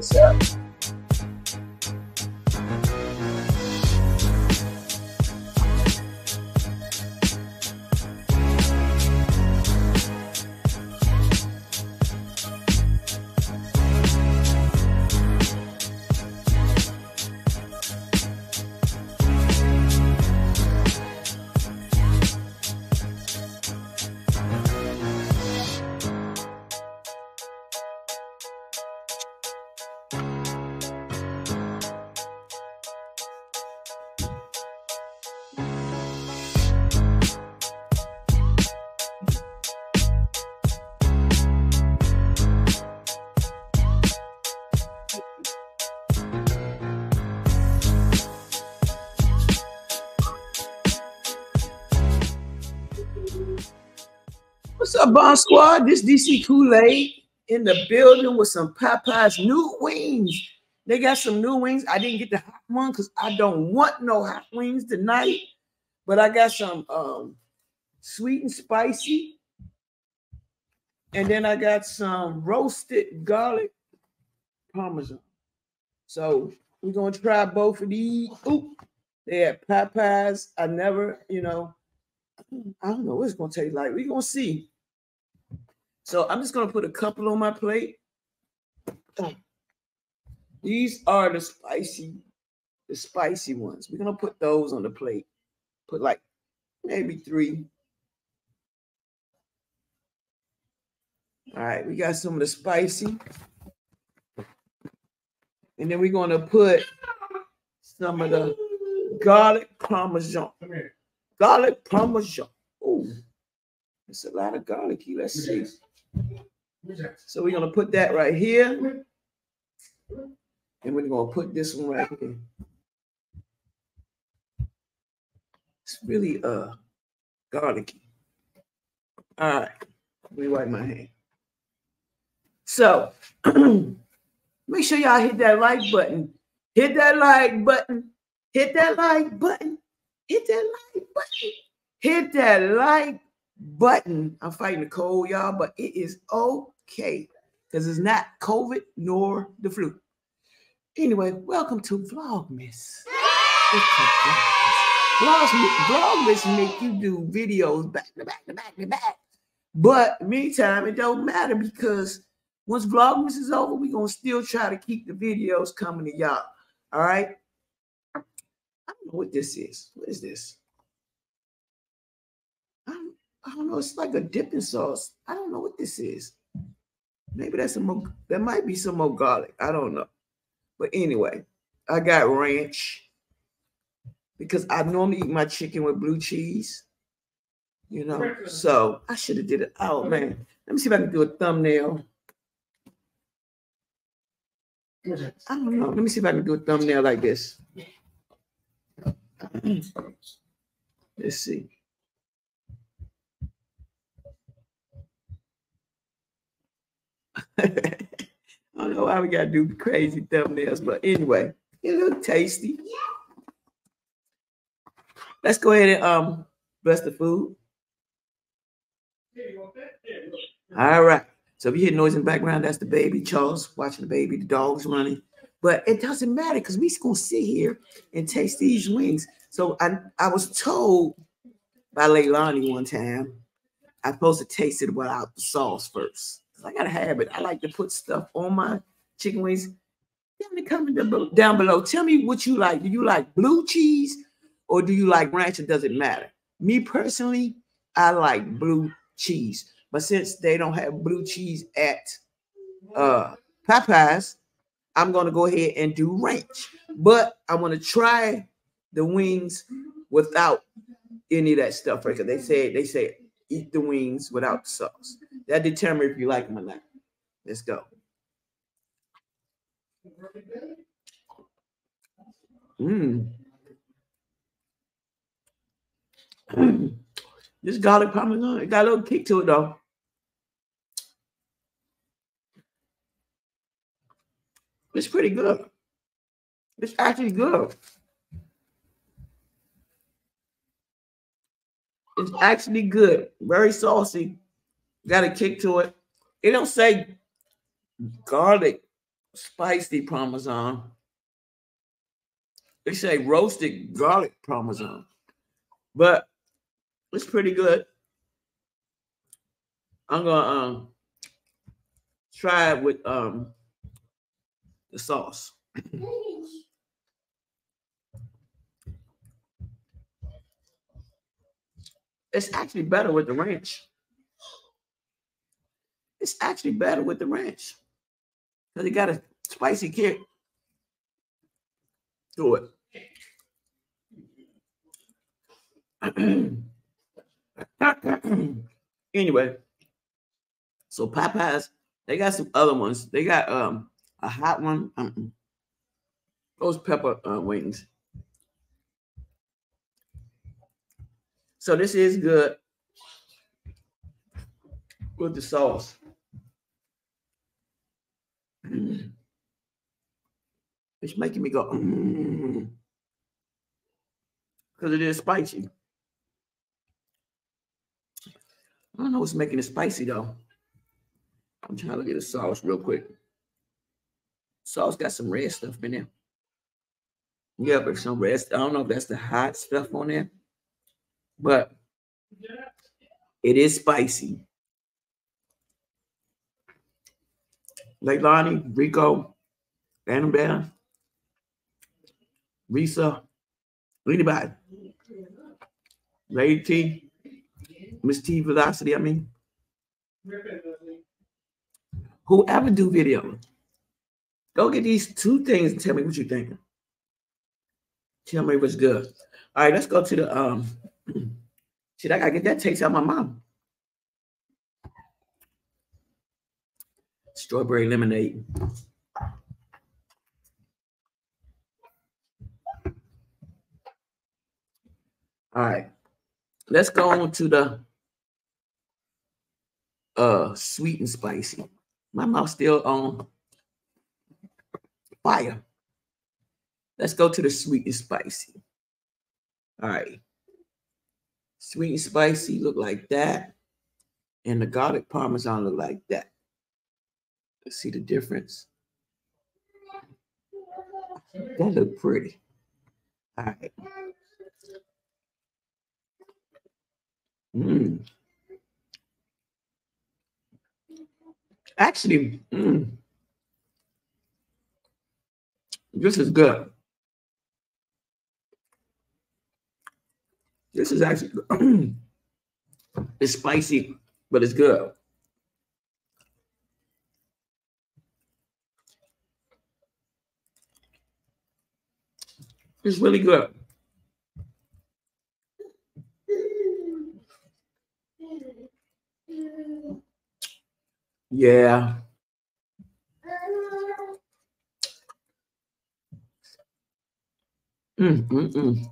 this What's up, Bomb Squad? This DC Kool-Aid in the building with some Popeyes new wings. They got some new wings. I didn't get the hot one because I don't want no hot wings tonight. But I got some um sweet and spicy. And then I got some roasted garlic parmesan. So we're gonna try both of these. Oop, they had Popeyes. I never, you know, I don't know what it's gonna taste like. We're gonna see. So I'm just gonna put a couple on my plate. These are the spicy, the spicy ones. We're gonna put those on the plate. Put like maybe three. All right, we got some of the spicy. And then we're gonna put some of the garlic parmesan. Garlic parmesan. Oh, it's a lot of garlicky. Let's see. So we're gonna put that right here. And we're gonna put this one right here. It's really uh garlicky. All right, let me wipe my hand. So make sure y'all hit that like button. Hit that like button. Hit that like button. Hit that like button. Hit that like button. I'm fighting the cold, y'all, but it is okay because it's not COVID nor the flu. Anyway, welcome to Vlogmas. Vlogmas, Vlogmas make you do videos back to back to back to back. But meantime, it don't matter because once Vlogmas is over, we're gonna still try to keep the videos coming to y'all. All right. I don't know what this is. What is this? I don't, know. It's like a dipping sauce. I don't know what this is. Maybe that's some more, there might be some more garlic. I don't know. But anyway, I got ranch because I normally eat my chicken with blue cheese. You know, so I should have did it. Oh man, let me see if I can do a thumbnail. I don't know. Let me see if I can do a thumbnail like this. Let's see. I don't know why we gotta do crazy thumbnails, but anyway, it look tasty. Let's go ahead and um bless the food. All right. So if you hear noise in the background, that's the baby Charles watching the baby, the dog's running. But it doesn't matter because we just gonna sit here and taste these wings. So I, I was told by Leilani one time I'm supposed to taste it without the sauce first. 'Cause I got a habit. I like to put stuff on my chicken wings. Tell me comment down- below. Tell me what you like. Do you like blue cheese or do you like ranch? It doesn't matter. Me personally, I like blue cheese. But since they don't have blue cheese at uh Popeyes, I'm gonna go ahead and do ranch. But I want to try the wings without any of that stuff right? 'Cause they say they say eat the wings without the sauce. That determines if you like them or not. Let's go. Mm. Mm. This garlic parmesan, it got a little kick to it though. It's pretty good. It's actually good. It's actually good. Very saucy. Got a kick to it. It don't say garlic spicy parmesan. They say roasted garlic parmesan, but it's pretty good. I'm gonna um, try it with um, the sauce. It's actually better with the ranch. It's actually better with the ranch because it got a spicy kick to it. anyway, so Popeyes, they got some other ones. They got um a hot one. Those pepper uh, wings. So this is good with the sauce. It's making me go because it is spicy. I don't know what's making it spicy though. I'm trying to get the sauce real quick. Sauce got some red stuff in there. Yeah, but some red. I don't know if that's the hot stuff on there, but it is spicy. Leilani, Rico, Annabelle, Risa, anybody, Lady T, Miss T Velocity, I mean, whoever do video, go get these two things and tell me what you think. Tell me what's good. All right, let's go to the um. See, I gotta get that taste out of my mouth. Strawberry lemonade. All right. Let's go on to the uh sweet and spicy. My mouth still on fire. Let's go to the sweet and spicy. All right. Sweet and spicy look like that. And the garlic parmesan look like that. See the difference. That look pretty. All right. Mm. Actually, mm, this is good. This is actually it's spicy, but it's good. It's really good. Yeah. Mm, mm, mm.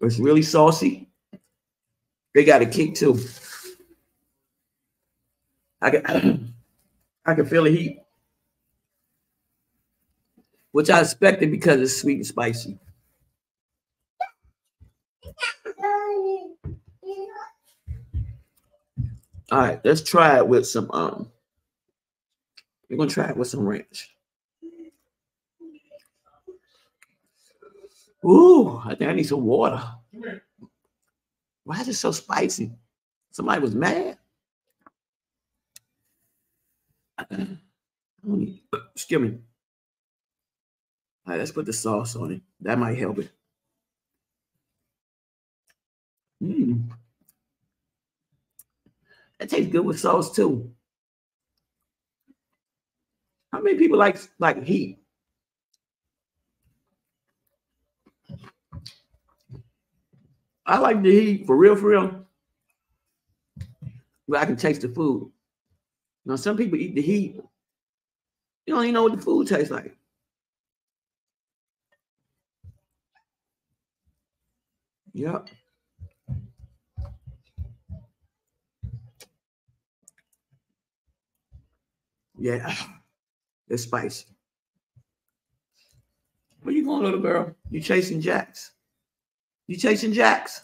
It's really saucy. They got a kick too. I can I can feel the heat, which I expected because it's sweet and spicy. All right, let's try it with some um. We're gonna try it with some ranch. Ooh, I think I need some water. Why is it so spicy? Somebody was mad. Excuse me. Let's put the sauce on it. That might help it. Mm. That tastes good with sauce too. How many people like like heat? I like the heat for real, for real. But I can taste the food. Now, some people eat the heat. You don't even know what the food tastes like. Yeah. Yeah. It's spicy. Where you going, little girl? You chasing jacks? You chasing jacks?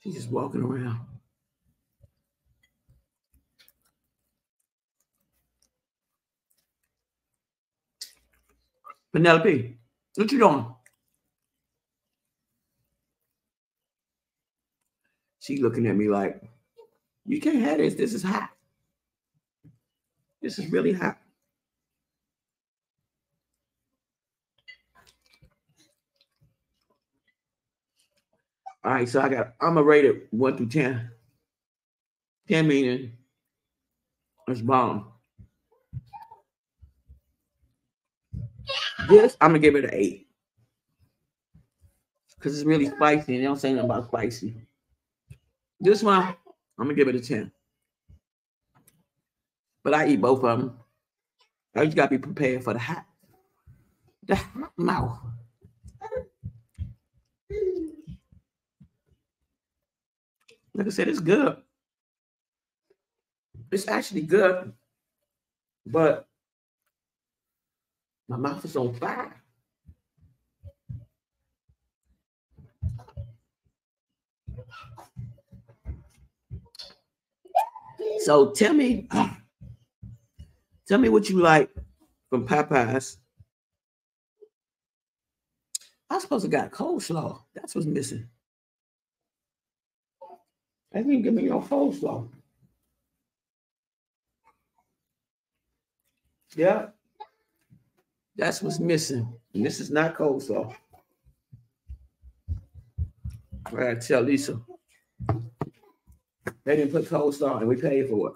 She's just walking around. Penelope what you doing? She looking at me like, you can't have this. This is hot. This is really hot. All right, so I got I'm a rated one through ten. Ten meaning it's bomb. This I'm gonna give it an eight because it's really spicy and they don't say nothing about spicy. This one I'm gonna give it a ten, but I eat both of them. I just gotta be prepared for the hot, the hot mouth. Like I said, it's good. It's actually good, but my mouth is on fire. So tell me, tell me what you like from Popeyes. I supposed to got coleslaw. That's what's missing. I didn't give me your coleslaw. Yeah. That's what's missing. And this is not coleslaw. I gotta tell Lisa. They didn't put coleslaw and we paid for it.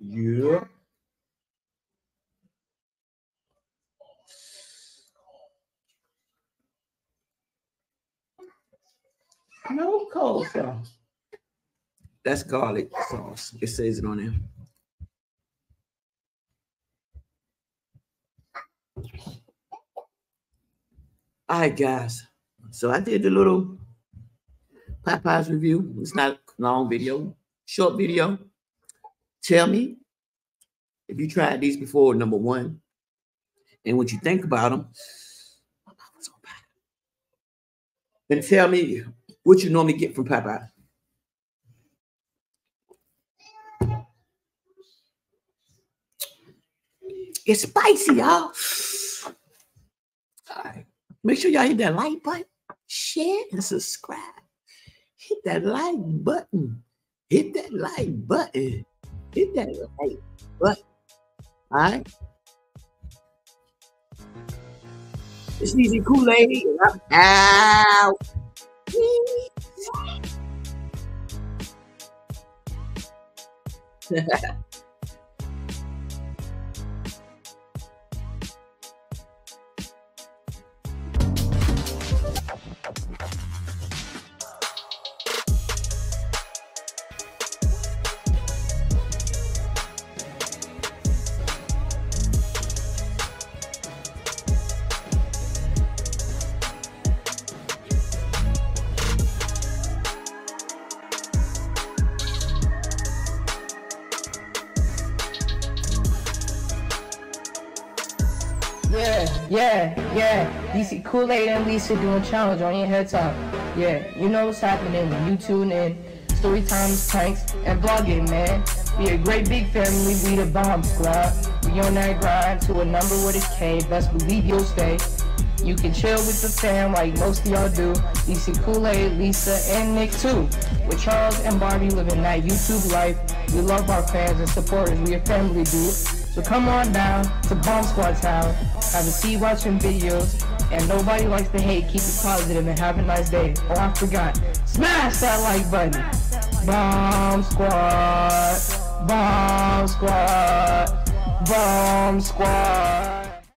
Yeah. No coleslaw. That's garlic sauce. It says it on there. All right, guys. So I did the little Popeyes review. It's not a long video, short video. Tell me if you tried these before, number one, and what you think about them. And tell me what you normally get from Popeyes. It's spicy, y'all. All right. Make sure y'all hit that like button, share, and subscribe. Hit that like button. Hit that like button. Hit that like button. All right. It's easy Kool-Aid. I'm out. Yeah, yeah, yeah. DC Kool-Aid and Lisa doing challenge on your head top. Yeah, you know what's happening when you tune in. Story times, pranks, and vlogging, man. We a great big family, we the bomb squad. We on that grind to a number with a K, best believe you'll stay. You can chill with the fam like most of y'all do. DC Kool-Aid, Lisa, and Nick too. With Charles and Barbie living that YouTube life. We love our fans and supporters, we a family dude. So come on down to Bomb Squad Town. Have a seat watching videos. And nobody likes to hate. Keep it positive and have a nice day. Oh, I forgot. Smash that like button. Bomb Squad. Bomb Squad. Bomb Squad.